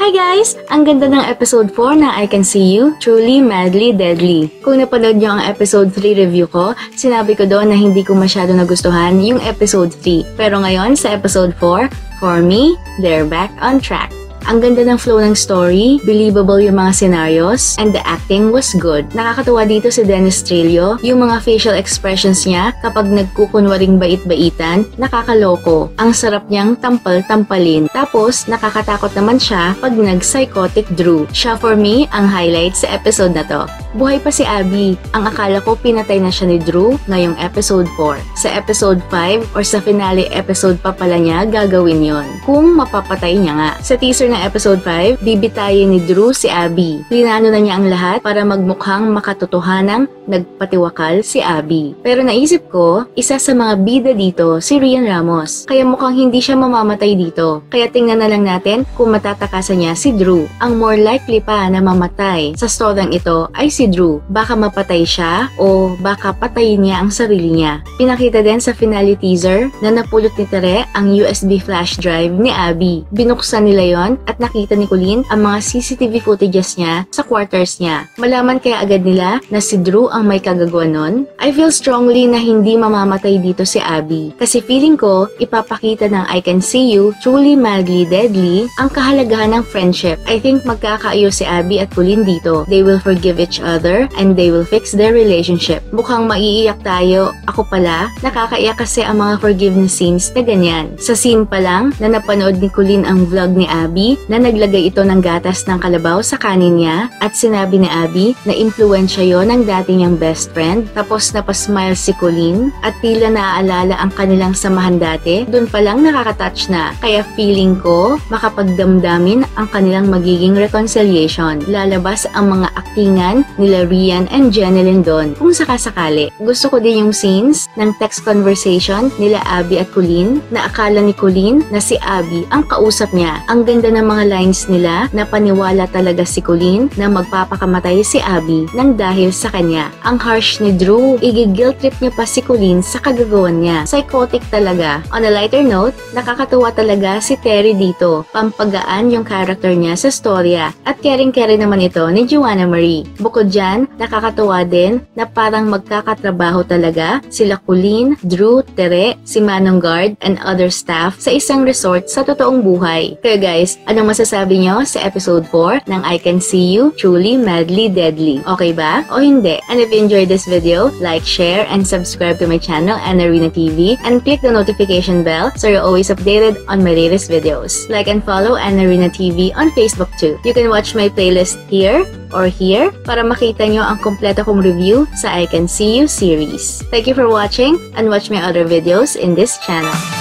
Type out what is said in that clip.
Hi guys! Ang ganda ng episode 4 na I Can See You, Truly Madly Deadly. Kung napanood nyo ang episode 3 review ko, sinabi ko doon na hindi ko masyado nagustuhan yung episode 3. Pero ngayon sa episode 4, for me, they're back on track. Ang ganda ng flow ng story, believable yung mga scenarios, and the acting was good. Nakakatuwa dito si Dennis Trillo, yung mga facial expressions niya kapag nagkukunwaring bait-baitan, nakakaloko. Ang sarap niyang tampal-tampalin. Tapos, nakakatakot naman siya pag nag-psychotic Drew. Siya for me, ang highlight sa episode na to. Buhay pa si Abby. Ang akala ko pinatay na siya ni Drew ngayong episode 4. Sa episode 5 or sa finale episode pa pala niya gagawin yon. Kung mapapatay niya nga. Sa teaser ng episode 5, bibitayin ni Drew si Abby. Plinano na niya ang lahat para magmukhang makatotohanang nagpatiwakal si Abby. Pero naisip ko, isa sa mga bida dito si Rian Ramos. Kaya mukhang hindi siya mamamatay dito. Kaya tingnan na lang natin kung matatakasan niya si Drew. Ang more likely pa na mamatay sa storyang ito ay si Drew. Baka mapatay siya o baka patayin niya ang sarili niya. Pinakita din sa finale teaser na napulot ni Tere ang USB flash drive ni Abby. Binuksan nila yon at nakita ni Colleen ang mga CCTV footages niya sa quarters niya. Malaman kaya agad nila na si Drew ang may kagagawa nun? I feel strongly na hindi mamamatay dito si Abby. Kasi feeling ko, ipapakita ng I Can See You, Truly Madly Deadly, ang kahalagahan ng friendship. I think magkakaayos si Abby at Colleen dito. They will forgive each other and they will fix their relationship. Mukhang maiiyak tayo. Ako pala, nakakaiyak kasi ang mga forgiveness scenes na ganyan. Sa scene pa lang na napanood ni Colleen ang vlog ni Abby, na naglagay ito ng gatas ng kalabaw sa kanin niya at sinabi ni Abby na impluensya yon ng dati niyang best friend tapos napasmile si Colleen at tila naaalala ang kanilang samahan dati, dun pa lang nakakatouch na. Kaya feeling ko, makapagdamdamin ang kanilang magiging reconciliation. Lalabas ang mga aktingan nila Rian and Jeneline doon kung sakasakali. Gusto ko din yung scenes ng text conversation nila Abby at Colleen na akala ni Colleen na si Abby ang kausap niya. Ang ganda ng mga lines nila na paniwala talaga si Colleen na magpapakamatay si Abby nang dahil sa kanya. Ang harsh ni Drew, igigil trip niya pa si Colleen sa kagagawan niya. Psychotic talaga. On a lighter note, nakakatuwa talaga si Terry dito. Pampagaan yung character niya sa storya at caring-caring naman ito ni Joanna Marie. Bukod dyan, nakakatuwa din na parang magkakatrabaho talaga sila Colleen, Drew, Tere, si Manong Guard, and other staff sa isang resort sa totoong buhay. Kaya guys, anong masasabi nyo sa episode 4 ng I Can See You Truly Madly Deadly? Okay ba? O hindi? And if you enjoyed this video, like, share, and subscribe to my channel, Anarina TV, and click the notification bell so you're always updated on my latest videos. Like and follow Anarina TV on Facebook too. You can watch my playlist here or here para makita nyo ang kompleto kong review sa I Can See You series. Thank you for watching and watch my other videos in this channel.